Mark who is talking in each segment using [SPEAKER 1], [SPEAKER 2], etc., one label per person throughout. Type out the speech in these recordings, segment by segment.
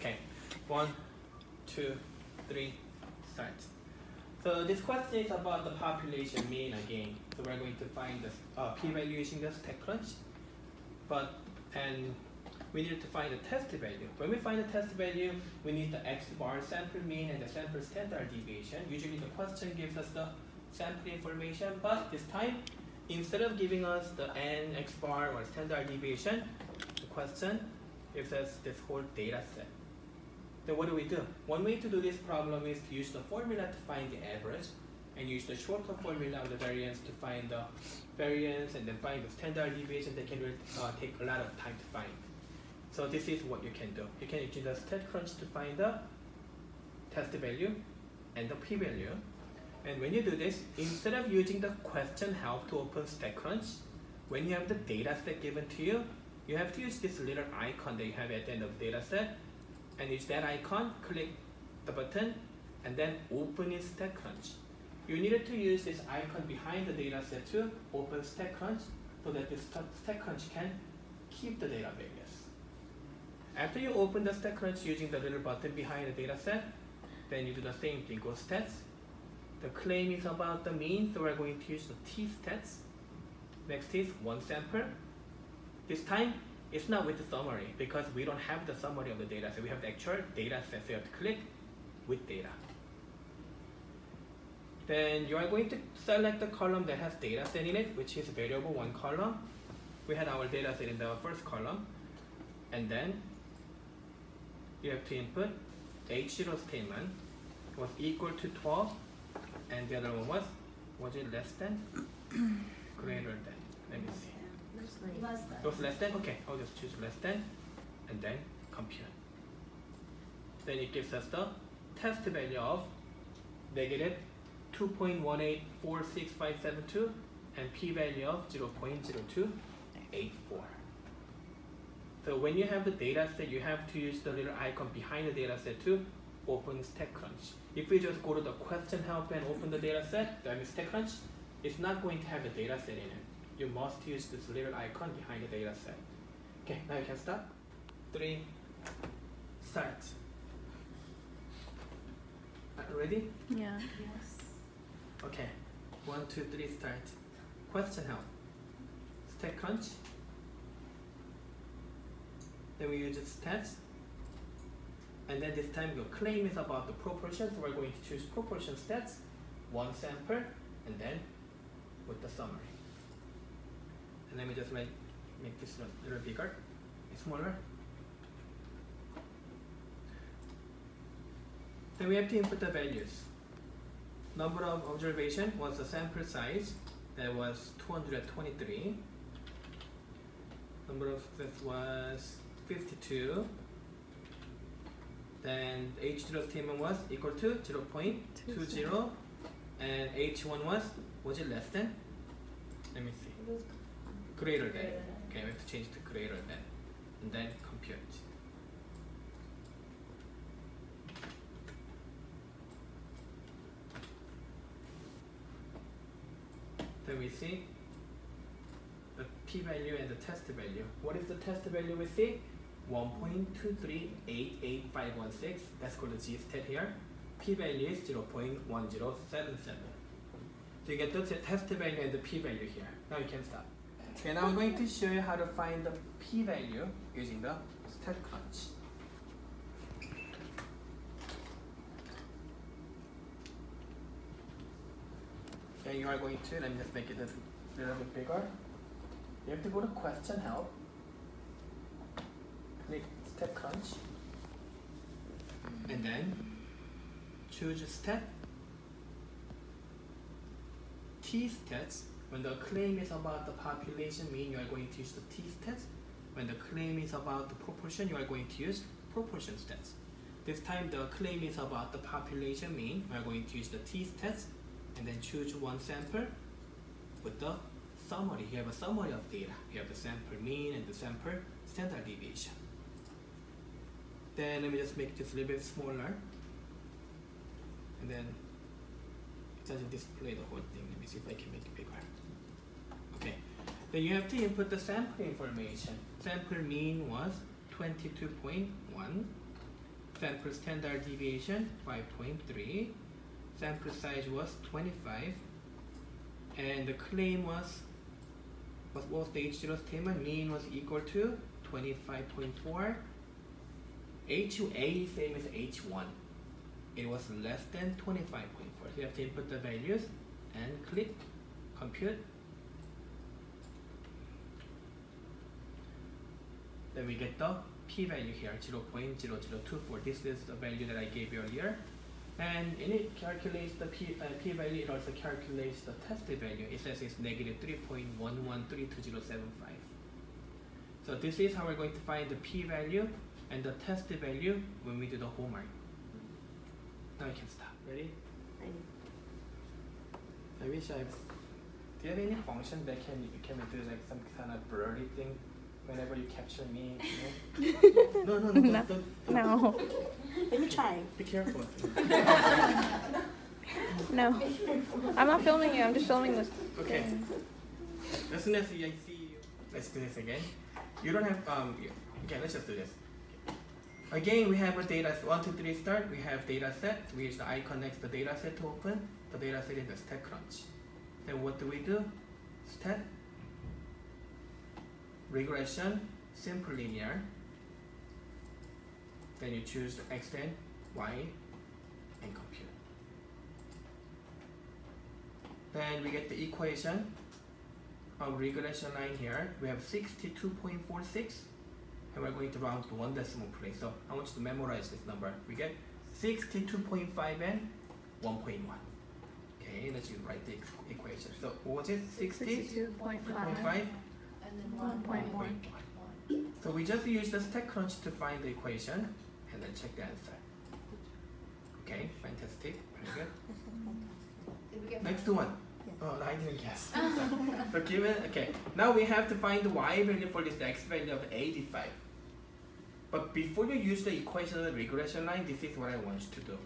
[SPEAKER 1] Okay, one, two, three, start. So this question is about the population mean again. So we're going to find the uh, p-value using the StatCrunch. But and we need to find the test value. When we find the test value, we need the x bar sample mean and the sample standard deviation. Usually the question gives us the sample information, but this time, instead of giving us the n, x bar, or standard deviation, the question gives us this whole data set. Then what do we do? One way to do this problem is to use the formula to find the average and use the shortcut formula of the variance to find the variance and then find the standard deviation that can uh, take a lot of time to find. So this is what you can do. You can use the StatCrunch to find the test value and the p-value. And when you do this, instead of using the question help to open StatCrunch, when you have the data set given to you, you have to use this little icon that you have at the end of the data set and use that icon, click the button, and then open in StatCrunch. You needed to use this icon behind the data set to open StatCrunch so that this StatCrunch can keep the data values. After you open the StatCrunch using the little button behind the data set, then you do the same thing, go stats. The claim is about the mean, so we're going to use the t-stats. Next is one sample. This time, it's not with the summary because we don't have the summary of the data set. We have the actual data set, so you have to click with data. Then you are going to select the column that has data set in it, which is variable one column. We had our data set in the first column. And then you have to input H0 statement was equal to 12 and the other one was was it less than greater than let me see it was less than okay I'll just choose less than and then compute then it gives us the test value of negative 2.1846572 and p-value of 0.0284 so when you have the data set, you have to use the little icon behind the data set to open StatCrunch. If we just go to the question help and open the data set, that is StatCrunch, it's not going to have the data set in it. You must use this little icon behind the data set. Okay, now you can start. Three, start. Uh, ready?
[SPEAKER 2] Yeah.
[SPEAKER 3] Yes.
[SPEAKER 1] Okay, one, two, three, start. Question help. StatCrunch. Then we use stats. And then this time your claim is about the proportion, so we're going to choose proportion stats, one sample, and then with the summary. And let me just make, make this a little bigger, smaller. Then we have to input the values. Number of observation was the sample size, that was 223. Number of this was 52 then H0 statement was equal to 0 0.20 and H1 was was it less than let me see greater than okay we have to change to greater than and then compute then we see the p-value and the test value what is the test value we see 1.2388516. That's called the Z-stat here. P-value is 0.1077. So you get the test value and the p-value here. Now you can stop. Okay, now I'm going to show you how to find the p-value using the StatCrunch. And you are going to, let me just make it a little bit bigger. You have to go to question help click StatCrunch and then choose stat t-stats when the claim is about the population mean you are going to use the t-stats when the claim is about the proportion you are going to use proportion stats. This time the claim is about the population mean we are going to use the t-stats and then choose one sample with the summary. You have a summary of data. You have the sample mean and the sample standard deviation. Then let me just make this a little bit smaller. And then doesn't display the whole thing. Let me see if I can make it bigger. Okay. Then you have to input the sample information. Sample mean was 22.1 sample standard deviation 5.3, sample size was 25, and the claim was was was the H0 statement mean was equal to 25.4. H2A same as H1. It was less than 25.4. You have to input the values and click compute. Then we get the p-value here, 0.0024. This is the value that I gave earlier. And it calculates the p, uh, p-value, it also calculates the tested value. It says it's negative 3.113275. So this is how we're going to find the p-value and the tested value when we do the homework. Now you can stop. Ready? I wish I. Do you have any function that can can we do like some kind of blurry thing whenever you capture me? You know? no, no, no,
[SPEAKER 2] No.
[SPEAKER 1] don't, don't, don't.
[SPEAKER 2] No,
[SPEAKER 3] Let me try.
[SPEAKER 1] Be careful.
[SPEAKER 2] no. I'm not filming you. I'm just filming this.
[SPEAKER 1] Okay.
[SPEAKER 2] thing.
[SPEAKER 1] As soon as I see you, let's do this again. You don't have um. you- Okay, let's just do this. Again, we have a data one, two, three start. We have data set. We use the icon next the data set to open. The data set is the StatCrunch. Then what do we do? Stat. Regression, simple linear. Then you choose the x and y, and compute. Then we get the equation of regression line here. We have 62.46 and we're going to round to one decimal place. So I want you to memorize this number. We get 62.5 and 1.1. Okay, let's just write the equation. So what was it?
[SPEAKER 2] 62.5.
[SPEAKER 4] And then one
[SPEAKER 2] One
[SPEAKER 4] point
[SPEAKER 2] point
[SPEAKER 4] one.
[SPEAKER 1] So we just use the StatCrunch to find the equation and then check the answer. Okay, fantastic. Very good.
[SPEAKER 4] Did we get?
[SPEAKER 1] Next one. Oh, I didn't guess. so given, okay, now we have to find the y value for this x value of 85. But before you use the equation of the regression line, this is what I want you to do.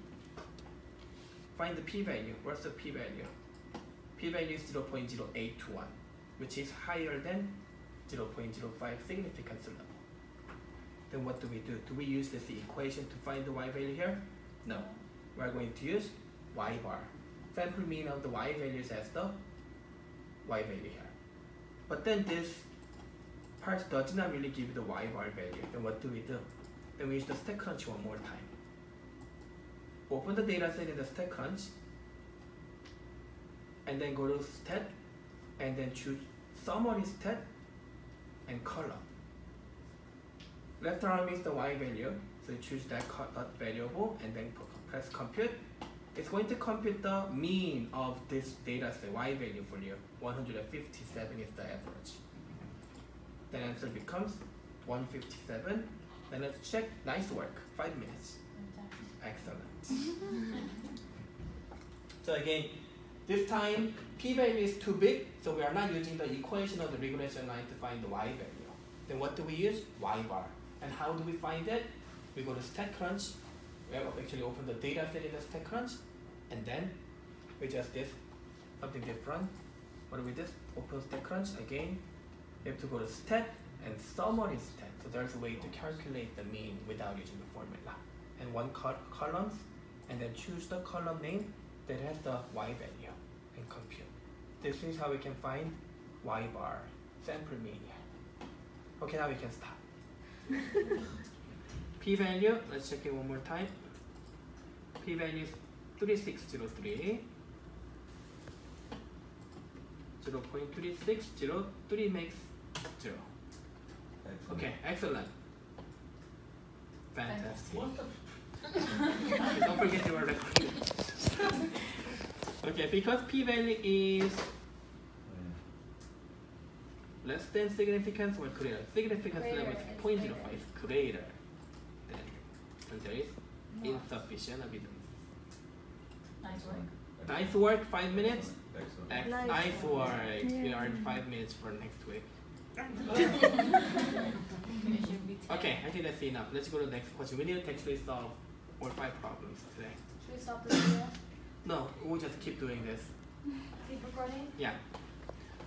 [SPEAKER 1] Find the p-value. What's the p-value? P-value is 0.0821, which is higher than 0.05 significance level. Then what do we do? Do we use this equation to find the y value here? No. We're going to use y bar sample mean of the y values as the y value here. But then this part does not really give the y bar value. Then what do we do? Then we use the StatCrunch one more time. Open the data set in the StatCrunch and then go to stat and then choose summary stat and column. Left arm is the y value, so choose that, that variable and then press compute it's going to compute the mean of this data set, y value for you. 157 is the average. The answer becomes 157. Then let's check. Nice work. Five minutes. Excellent. so again, this time p-value is too big, so we are not using the equation of the regression line to find the y value. Then what do we use? Y bar. And how do we find it? We go to StatCrunch. We have actually open the data set in the StatCrunch, and then we just did something different. What do we do? Open StatCrunch again. You have to go to stat and summary stat. So there's a way to calculate the mean without using the formula. And one col- columns, and then choose the column name that has the y value and compute. This is how we can find y bar sample mean. Okay, now we can stop. p value, let's check it one more time. P value is 3603. 0.3603 makes 0. Okay, excellent. Fantastic. Don't forget your recording. okay, because p-value is less than significance or greater. Significance level is
[SPEAKER 4] Greater,
[SPEAKER 1] 0.05
[SPEAKER 4] it's
[SPEAKER 1] greater than so there is insufficient evidence.
[SPEAKER 4] Nice work.
[SPEAKER 1] Nice work, five minutes.
[SPEAKER 5] Excellent.
[SPEAKER 3] Nice
[SPEAKER 1] nice
[SPEAKER 3] work.
[SPEAKER 1] work. We are in five minutes for next week.
[SPEAKER 4] It should be ten.
[SPEAKER 1] Okay, I think that's enough. Let's go to the next question. We need to actually solve all five problems today.
[SPEAKER 4] Should we stop this video?
[SPEAKER 1] No, we'll just keep doing this.
[SPEAKER 4] Keep recording?
[SPEAKER 1] Yeah.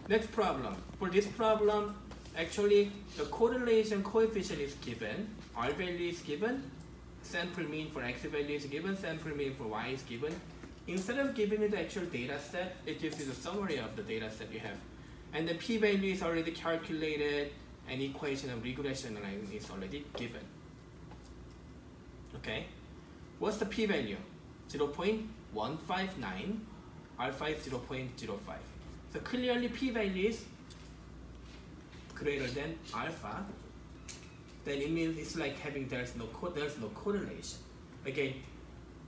[SPEAKER 1] Next problem. For this problem, actually the correlation coefficient is given, R value is given, sample mean for x value is given, sample mean for y is given. Instead of giving you the actual data set, it gives you the summary of the data set you have. And the p-value is already calculated, and equation of regression line is already given. Okay, what's the p-value? 0.159, alpha is 0.05. So clearly p-value is greater than alpha, then it means it's like having there's no co- there's no correlation. Again,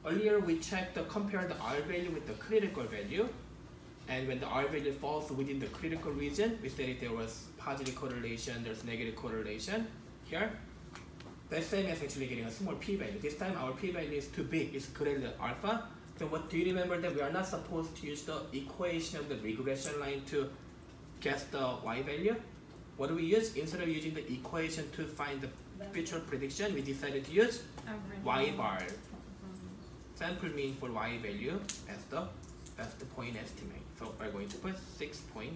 [SPEAKER 1] earlier we checked the compare the R value with the critical value, and when the R value falls within the critical region, we said there was positive correlation, there's negative correlation. Here, that same as actually getting a small p-value. This time our p-value is too big, it's greater than alpha. So what do you remember that we are not supposed to use the equation of the regression line to guess the y value? What do we use? Instead of using the equation to find the future prediction, we decided to use y mm-hmm. bar, sample mean for y value as the best point estimate. So we're going to put 6.0.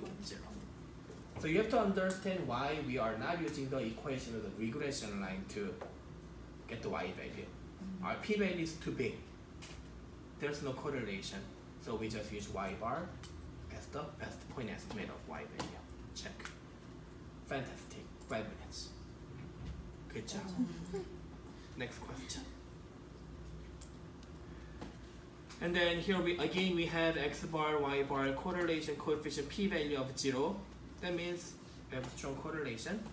[SPEAKER 1] So you have to understand why we are not using the equation of the regression line to get the y value. Mm-hmm. Our p value is too big. There's no correlation. So we just use y bar as the best point estimate of y value. Check. Fantastic. Five minutes. Good job. Next question. And then here we again we have x bar, y bar correlation coefficient p value of zero. That means we have strong correlation.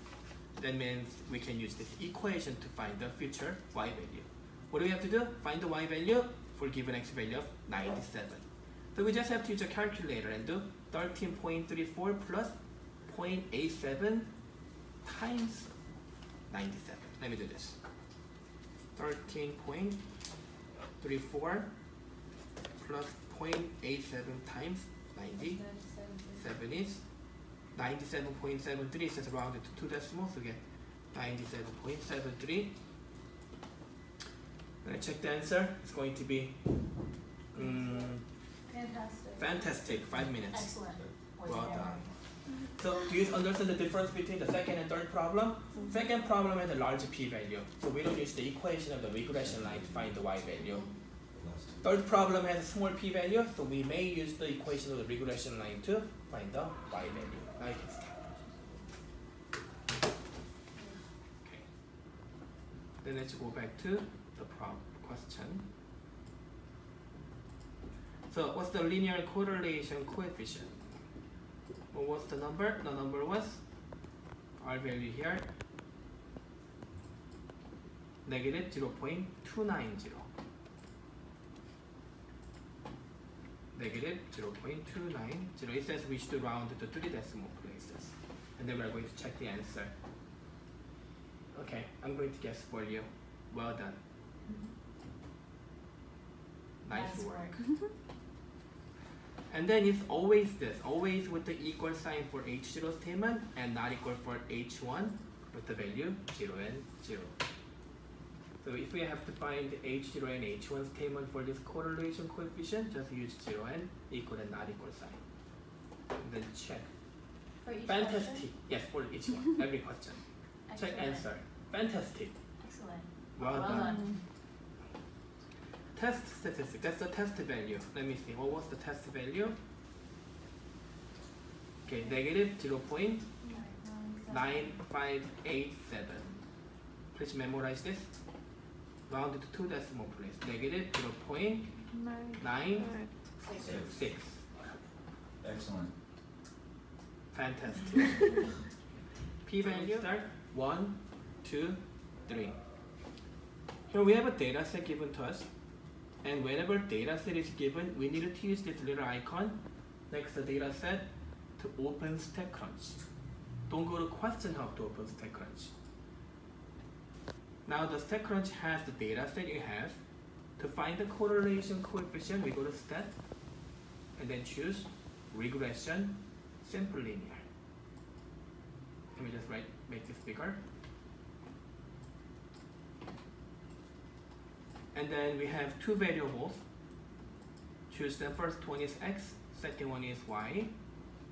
[SPEAKER 1] That means we can use this equation to find the future y value. What do we have to do? Find the y value for given x value of 97. So we just have to use a calculator and do 13.34 plus 0.87 times 97. Let me do this. 13.34 plus 0.87 times 97 is 97.73 says rounded to two decimals again 97.73 when I check the answer it's going to be mm,
[SPEAKER 4] Fantastic.
[SPEAKER 1] fantastic five minutes
[SPEAKER 4] Excellent.
[SPEAKER 1] well done so do you understand the difference between the second and third problem? Mm-hmm. Second problem has a large p-value, so we don't use the equation of the regression line to find the y-value. Third problem has a small p-value, so we may use the equation of the regression line to find the y-value. Now you can start. Okay. Then let's go back to the prob question. So what's the linear correlation coefficient? What was the number? The number was R value here negative 0.290 negative 0.290 it says we should round to three decimal places. And then we're going to check the answer. Okay I'm going to guess for you. Well done. Mm-hmm. Nice,
[SPEAKER 4] Nice
[SPEAKER 1] work. And then it's always this, always with the equal sign for H0 statement and not equal for H1 with the value 0 and 0. So if we have to find H0 and H1 statement for this correlation coefficient, just use 0 and equal and not equal sign. And then check.
[SPEAKER 4] For each
[SPEAKER 1] Fantastic.
[SPEAKER 4] question?
[SPEAKER 1] Yes, for each one, every question. Check answer. Fantastic.
[SPEAKER 4] Excellent.
[SPEAKER 1] Well,
[SPEAKER 4] Well
[SPEAKER 1] done.
[SPEAKER 4] done.
[SPEAKER 1] Test statistic, that's the test value. Let me see, what was the test value? Okay, negative 0.9587. Please memorize this. Round to two decimal place. Negative 0.96.
[SPEAKER 3] Excellent.
[SPEAKER 1] Fantastic. P value start one, two, three. Here we have a data set given to us. And whenever data set is given, we need to use this little icon next to data set to open StatCrunch. Don't go to question hub to open StatCrunch. Now the StatCrunch has the data set you have. To find the correlation coefficient, we go to stat and then choose regression simple linear. Let me just write make this bigger. And then we have two variables. Choose the first one is x, second one is y,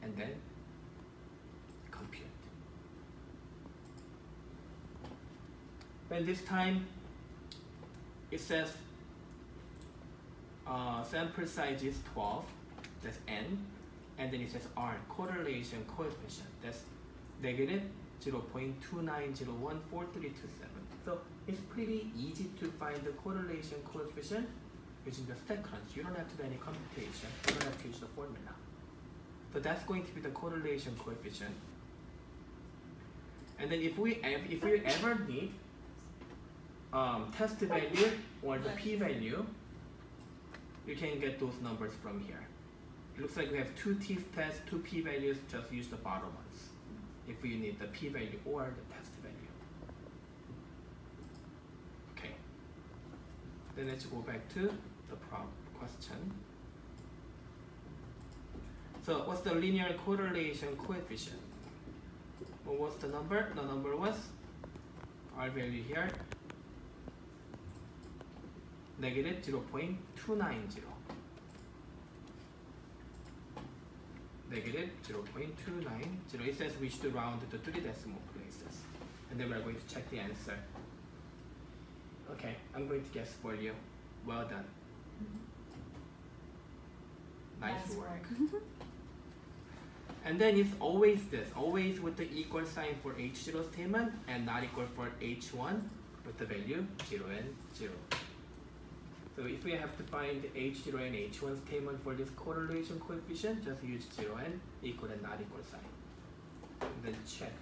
[SPEAKER 1] and then compute. When this time it says uh, sample size is 12, that's n, and then it says R, correlation coefficient, that's negative 0.29014327. So it's pretty easy to find the correlation coefficient using the StatCrunch. You don't have to do any computation, you don't have to use the formula. So that's going to be the correlation coefficient. And then if we if we ever need um, test value or the p-value, you can get those numbers from here. It looks like we have two t-tests, two p-values, just use the bottom ones if you need the p-value or the test value. Okay. Then let's go back to the prob question. So what's the linear correlation coefficient? What was the number? The number was R value here negative 0.290 negative 0.290 it says we should round to three decimal places and then we're going to check the answer okay I'm going to guess for you well done mm-hmm. nice,
[SPEAKER 4] Nice
[SPEAKER 1] work. and then it's always this always with the equal sign for h0 statement and not equal for h1 with the value 0 and 0 so if we have to find H0 and H1 statement for this correlation coefficient, just use 0 and equal and not equal sign. And then check.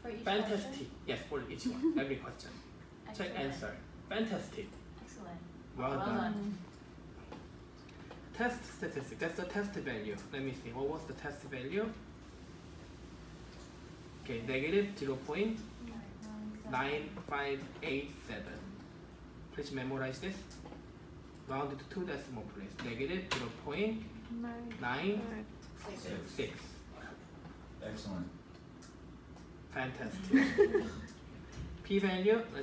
[SPEAKER 4] For each
[SPEAKER 1] Fantastic.
[SPEAKER 4] question?
[SPEAKER 1] Yes, for each one, every question. Check
[SPEAKER 4] Excellent.
[SPEAKER 1] answer. Fantastic.
[SPEAKER 4] Excellent.
[SPEAKER 1] Well,
[SPEAKER 4] Well
[SPEAKER 1] done.
[SPEAKER 4] done.
[SPEAKER 1] Test statistic. That's the test value. Let me see. What was the test value? Okay, negative 0.9587. Please memorize this. Round it to two decimal place. Negative 0.96.
[SPEAKER 2] Nine.
[SPEAKER 3] Six. Excellent.
[SPEAKER 1] Fantastic. P value, let's